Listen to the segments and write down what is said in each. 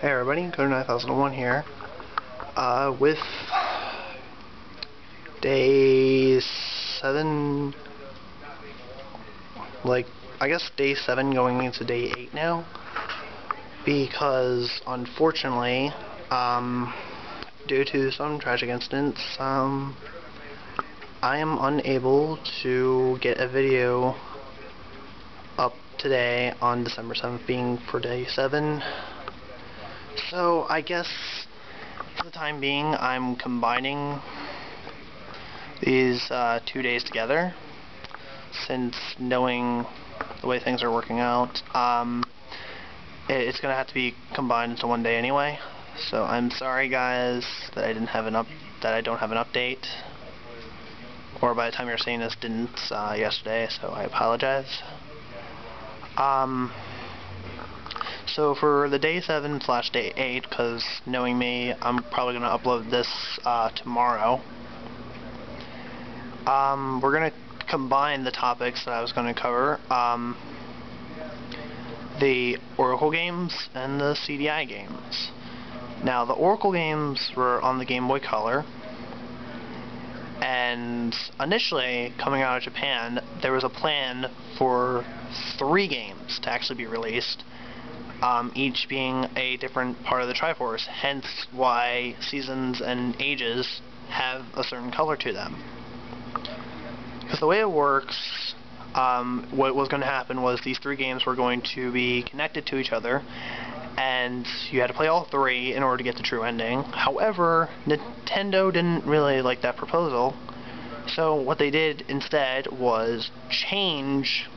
Hey everybody, KOTA9001 here, uh, with day 7, like, I guess day 7 going into day 8 now, because unfortunately, um, due to some tragic incidents, um, I am unable to get a video up today on December 7th being for day 7 so I guess for the time being I'm combining these uh, two days together. Since knowing the way things are working out um, it, it's gonna have to be combined into one day anyway. So I'm sorry guys that I didn't have an up that I don't have an update. Or by the time you're seeing this didn't uh, yesterday so I apologize. Um, so for the day 7 slash day 8, because knowing me, I'm probably going to upload this uh, tomorrow. Um, we're going to combine the topics that I was going to cover. Um, the Oracle games and the CDI games. Now, the Oracle games were on the Game Boy Color, and initially, coming out of Japan, there was a plan for three games to actually be released, um, each being a different part of the Triforce, hence why seasons and ages have a certain color to them. Because the way it works, um, what was going to happen was these three games were going to be connected to each other, and you had to play all three in order to get the true ending. However, Nintendo didn't really like that proposal, so what they did instead was change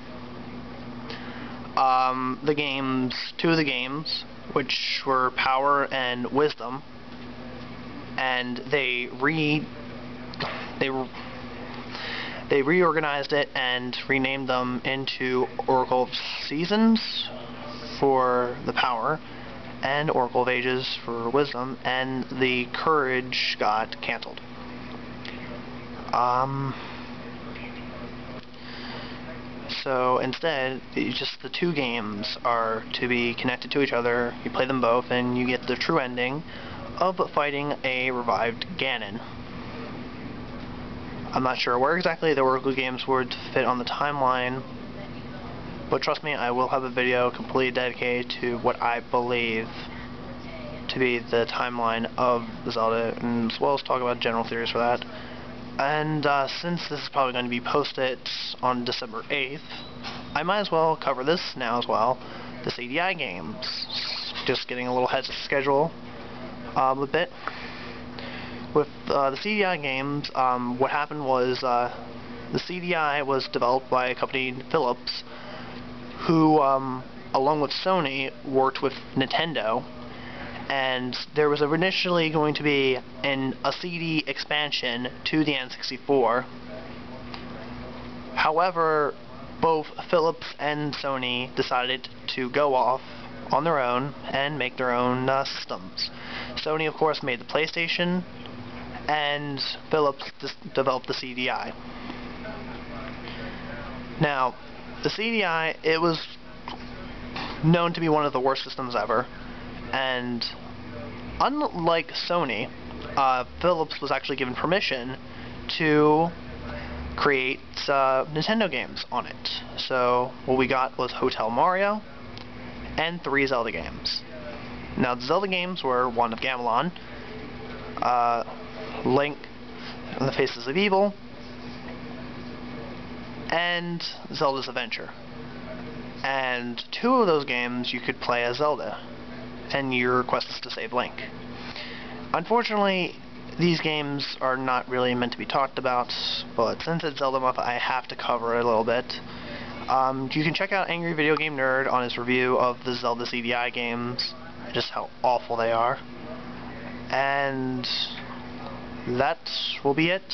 um, the games, two of the games, which were Power and Wisdom, and they re they they reorganized it and renamed them into Oracle of Seasons for the Power and Oracle of Ages for Wisdom, and the Courage got canceled. Um, so instead, just the two games are to be connected to each other. You play them both, and you get the true ending of fighting a revived Ganon. I'm not sure where exactly the Oracle games would fit on the timeline, but trust me, I will have a video completely dedicated to what I believe to be the timeline of Zelda, and as well as talk about general theories for that. And uh, since this is probably going to be posted on December 8th, I might as well cover this now as well, the CDI games. Just getting a little ahead of schedule uh, a bit. With uh, the CDI games, um, what happened was uh, the CDI was developed by a company, Philips, who, um, along with Sony, worked with Nintendo and there was initially going to be an, a CD expansion to the N64. However, both Philips and Sony decided to go off on their own and make their own uh, systems. Sony, of course, made the PlayStation, and Philips developed the CDI. Now, the CDI, it was known to be one of the worst systems ever and unlike Sony, uh, Philips was actually given permission to create uh, Nintendo games on it. So what we got was Hotel Mario and three Zelda games. Now the Zelda games were Wand of Gamelon, uh, Link and the Faces of Evil, and Zelda's Adventure. And two of those games you could play as Zelda and your quest is to save Link. Unfortunately, these games are not really meant to be talked about, but since it's Zelda month, I have to cover it a little bit. Um, you can check out Angry Video Game Nerd on his review of the Zelda CDI games, just how awful they are. And that will be it.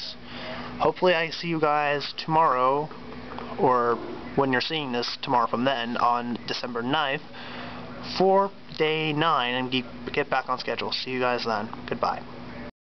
Hopefully I see you guys tomorrow, or when you're seeing this tomorrow from then, on December 9th, for day 9 and get back on schedule. See you guys then. Goodbye.